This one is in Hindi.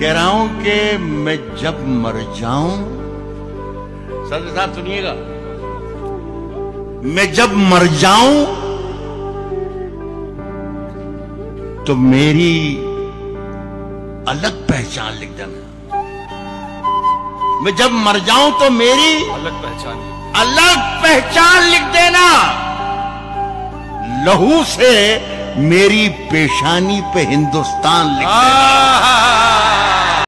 कह रहा हूँ कि मैं जब मर जाऊँ सर साहब सुनिएगा। मैं जब मर जाऊँ तो मेरी अलग पहचान लिख देना। मैं जब मर जाऊँ तो मेरी अलग पहचान अलग पहचान लिख देना। लहू से मेरी पेशानी पे हिंदुस्तान लिख देना।